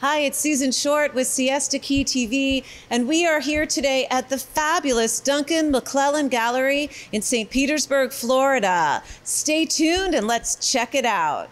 Hi, it's Susan Short with Siesta Key TV, and we are here today at the fabulous Duncan McClellan Gallery in St. Petersburg, Florida. Stay tuned and let's check it out.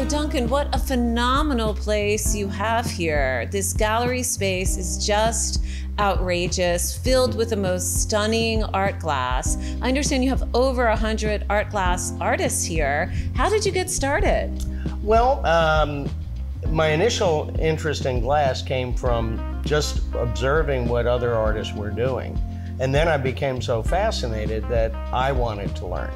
So, Duncan, what a phenomenal place you have here. This gallery space is just outrageous, filled with the most stunning art glass. I understand you have over 100 art glass artists here. How did you get started? Well, um, my initial interest in glass came from just observing what other artists were doing. And then I became so fascinated that I wanted to learn.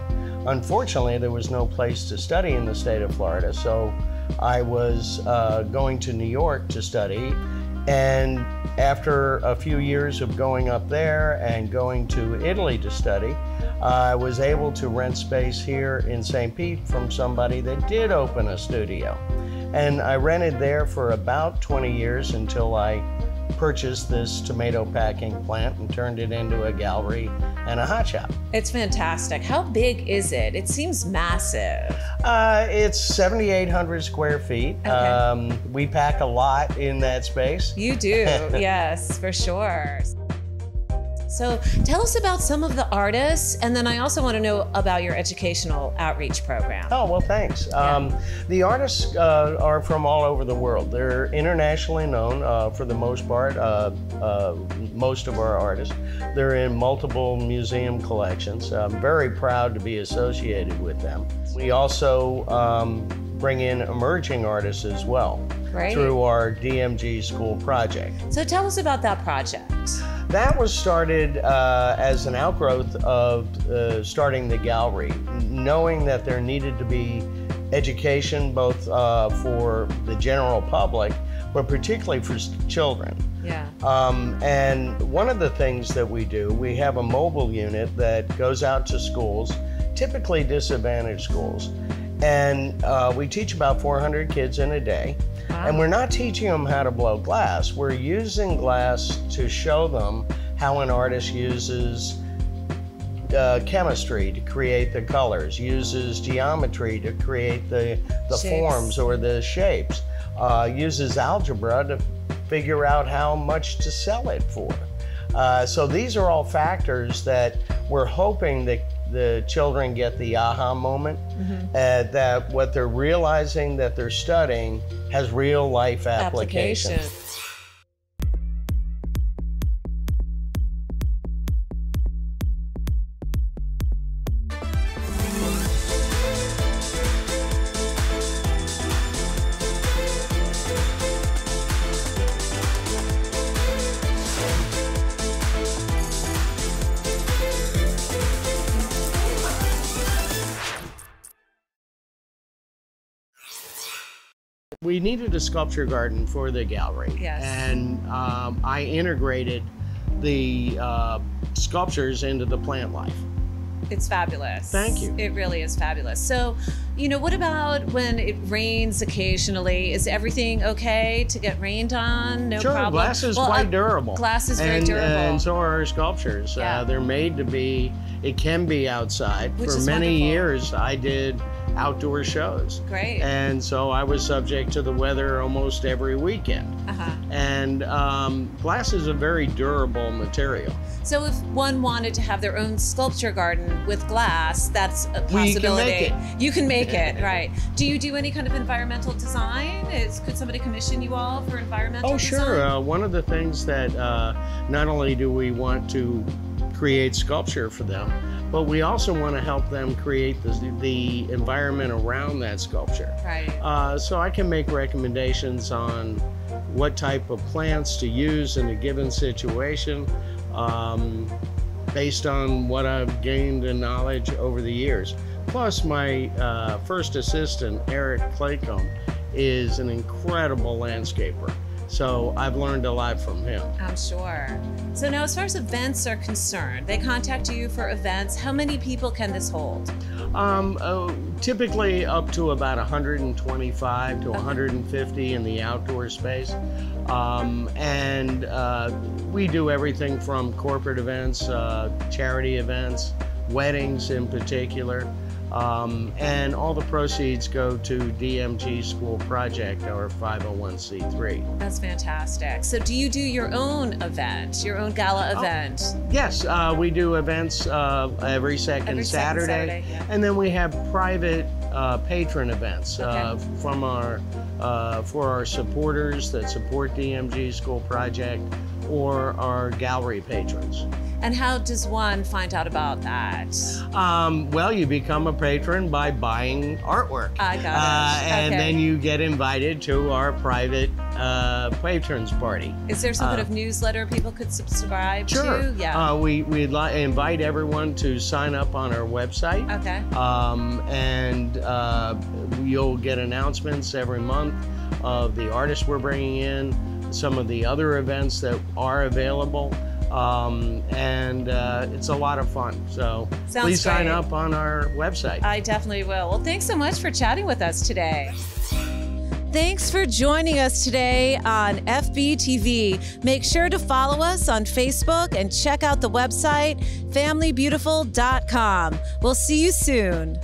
Unfortunately, there was no place to study in the state of Florida, so I was uh, going to New York to study. And after a few years of going up there and going to Italy to study, I was able to rent space here in St. Pete from somebody that did open a studio. And I rented there for about 20 years until I purchased this tomato packing plant and turned it into a gallery and a hot shop. It's fantastic. How big is it? It seems massive. Uh, it's 7,800 square feet. Okay. Um, we pack a lot in that space. You do, yes, for sure. So tell us about some of the artists, and then I also want to know about your educational outreach program. Oh, well, thanks. Um, the artists uh, are from all over the world. They're internationally known uh, for the most part, uh, uh most of our artists. They're in multiple museum collections. I'm very proud to be associated with them. We also um, bring in emerging artists as well Great. through our DMG school project. So tell us about that project. That was started uh, as an outgrowth of uh, starting the gallery, knowing that there needed to be education both uh, for the general public, but particularly for children. Yeah. Um, and one of the things that we do, we have a mobile unit that goes out to schools, typically disadvantaged schools, and uh, we teach about 400 kids in a day. And we're not teaching them how to blow glass. We're using glass to show them how an artist uses uh, chemistry to create the colors, uses geometry to create the, the Shapes. forms or the shapes, uh, uses algebra to figure out how much to sell it for. Uh, so these are all factors that we're hoping that the children get the aha moment, uh, that what they're realizing that they're studying has real life application. Application. We needed a sculpture garden for the gallery. Yes. And um, I integrated the uh, sculptures into the plant life. It's fabulous. Thank you. It really is fabulous. So, you know, what about when it rains occasionally? Is everything okay to get rained on? No sure, problem. glass is Well, quite uh, durable. Glass is very and, durable. And so are our sculptures. Yeah. Uh, they're made to be, it can be outside. Which For many wonderful. years, I did outdoor shows. Great. And so I was subject to the weather almost every weekend. uh-huh. And um, glass is a very durable material. So if one wanted to have their own sculpture garden with glass, that's a We can make possibility. it. You can make it, right? Do you do any kind of environmental design? Is, could somebody commission you all for environmental Oh, design? sure. Uh, one of the things that uh, not only do we want to create sculpture for them, but we also want to help them create the, the environment around that sculpture. Right. Uh, so I can make recommendations on what type of plants to use in a given situation um, based on what I've gained in knowledge over the years. Plus, my uh, first assistant, Eric Claycomb, is an incredible landscaper. So I've learned a lot from him. I'm sure. So now, as far as events are concerned, they contact you for events. How many people can this hold? Um, uh, typically up to about 125 to 150 in the outdoor space. Um, and uh, we do everything from corporate events, uh, charity events, weddings in particular. Um, and all the proceeds go to DMG School Project, our 501c3. That's fantastic. So, do you do your own event, your own gala Oh. event? Yes, uh, we do events uh, every second Every second Saturday, Saturday, yeah. and then we have private uh, patron events uh, Okay. from our uh, for our supporters that support DMG School Project or our gallery patrons. And how does one find out about that? Um, well, you become a patron by buying artwork. I got it. Uh, and Okay. then you get invited to our private uh, patrons party. Is there some uh, kind of newsletter people could subscribe Sure. to? Yeah. Uh, we we li- invite everyone to sign up on our website. okay. Um, and uh, you'll get announcements every month of the artists we're bringing in, some of the other events that are available. Um, and uh, it's a lot of fun. So Sounds please sign great. up on our website. I definitely will. Well, thanks so much for chatting with us today. Thanks for joining us today on FBTV. Make sure to follow us on Facebook and check out the website familybeautiful.com. We'll see you soon.